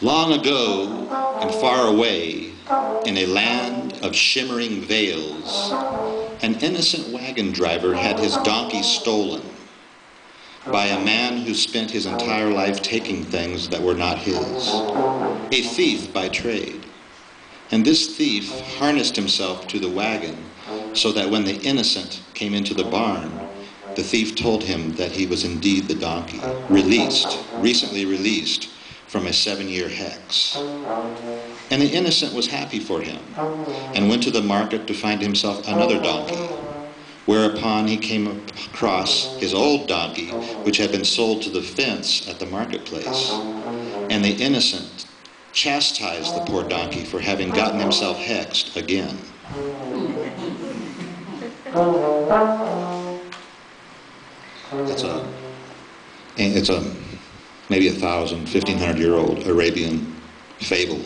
Long ago and far away, in a land of shimmering veils, an innocent wagon driver had his donkey stolen by a man who spent his entire life taking things that were not his. A thief by trade. And this thief harnessed himself to the wagon so that when the innocent came into the barn, the thief told him that he was indeed the donkey, released, recently released from a seven year hex. And the innocent was happy for him and went to the market to find himself another donkey. Whereupon he came across his old donkey, which had been sold to the fence at the marketplace. And the innocent chastised the poor donkey for having gotten himself hexed again. It's a, it's a maybe a thousand, fifteen hundred year old Arabian fable